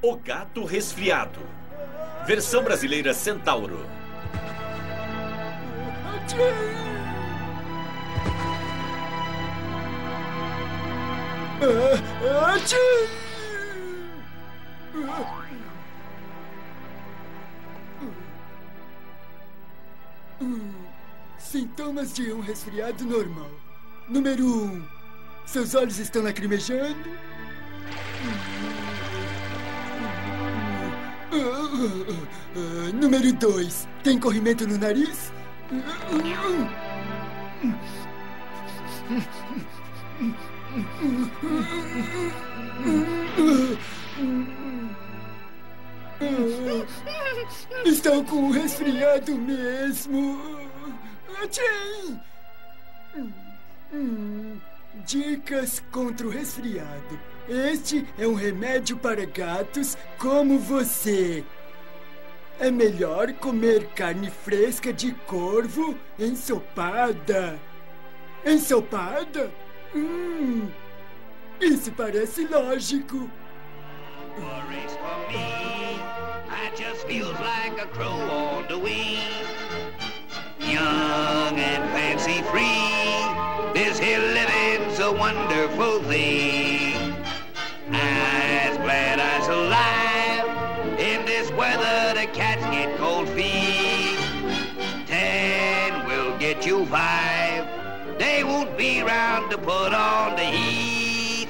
O Gato Resfriado. Versão brasileira Centauro. Sintomas de um resfriado normal. Número 1. Um, seus olhos estão lacrimejando. Número 2. Tem corrimento no nariz? Estão com um resfriado mesmo. Dicas contra o resfriado. Este é um remédio para gatos como você. É melhor comer carne fresca de corvo ensopada. Ensopada? Hum, isso parece lógico. Young and fancy free, this here living's a wonderful thing. The cats get cold feet. Ten will get you five. They won't be round to put on the heat.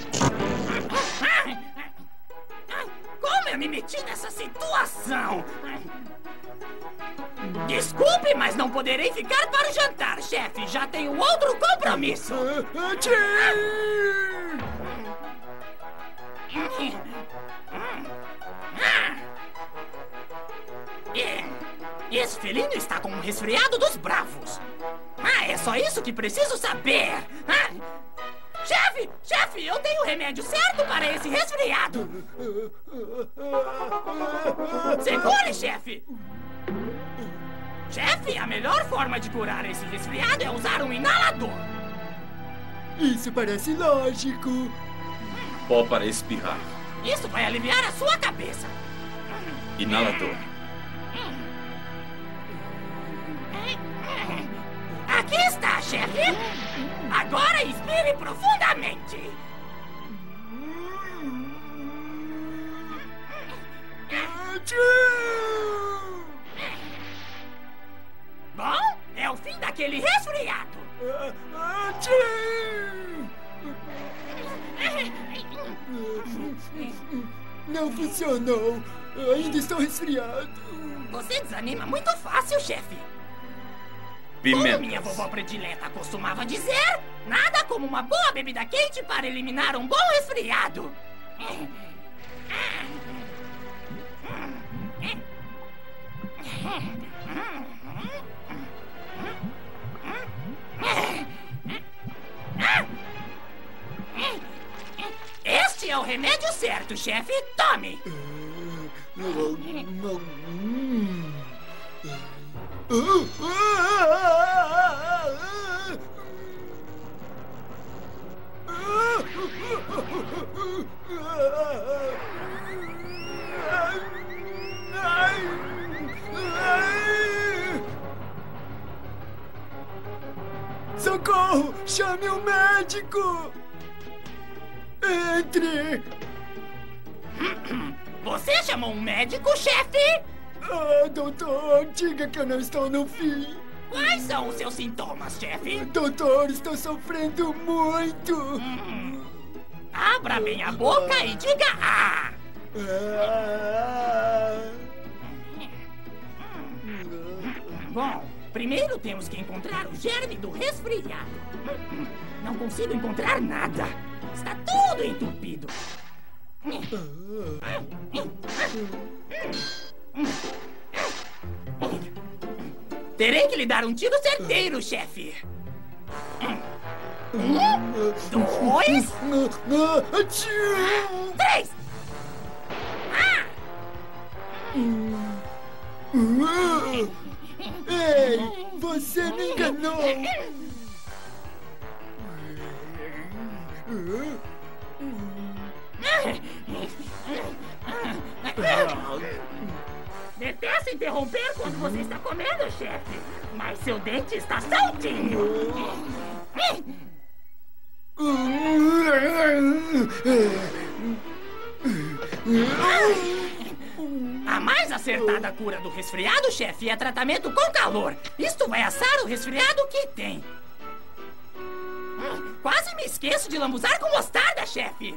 Como eu me meti nessa situação? Desculpe, mas não poderei ficar para o jantar, chefe. Já tenho outro compromisso. Esse felino está com um resfriado dos bravos. Ah, é só isso que preciso saber. Ah. Chefe! Chefe, eu tenho o remédio certo para esse resfriado. Segure, chefe! Chefe, a melhor forma de curar esse resfriado é usar um inalador. Isso parece lógico. Pó para espirrar. Isso vai aliviar a sua cabeça. Inalador. Chefe. Agora inspire profundamente. Bom, é o fim daquele resfriado. Não funcionou. Ainda estou resfriado. Você desanima muito fácil, chefe. Pimenta. Como minha vovó predileta costumava dizer, nada como uma boa bebida quente para eliminar um bom resfriado. Este é o remédio certo, chefe. Tome! Socorro! Chame o médico! Entre! Você chamou um médico, chefe? Ah, doutor, diga que eu não estou no fim. Quais são os seus sintomas, chefe? Doutor, estou sofrendo muito. Hum. Abra bem a boca e diga ah. Ah. Bom, primeiro temos que encontrar o germe do resfriado. Não consigo encontrar nada. Está tudo entupido. Terei que lhe dar um tiro certeiro, chefe. Um, dois, três. Ah! Ei, você me enganou. Detesto interromper quando você está comendo, chefe. Mas seu dente está soltinho. A mais acertada cura do resfriado, chefe, é tratamento com calor. Isto vai assar o resfriado que tem. Hum, Quase me esqueço de lambuzar com mostarda, chefe.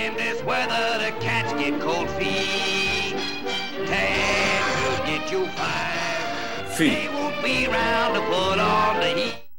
In this weather, the cats get cold feet. Tan will get you five. Fim. They won't be round to put on the heat.